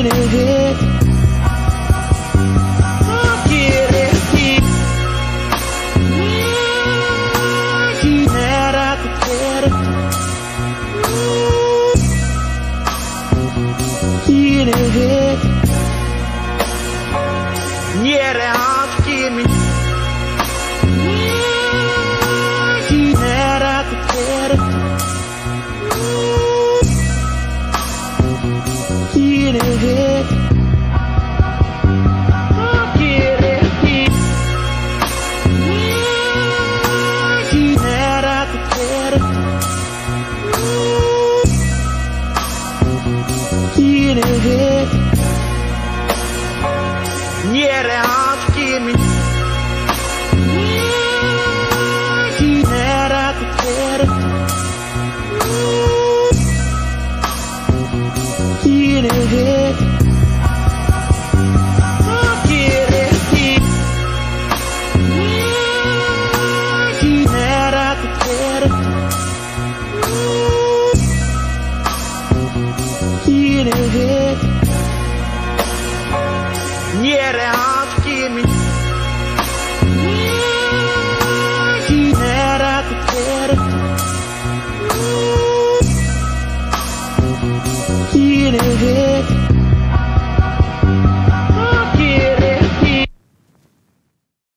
Yine de Yine de Yine de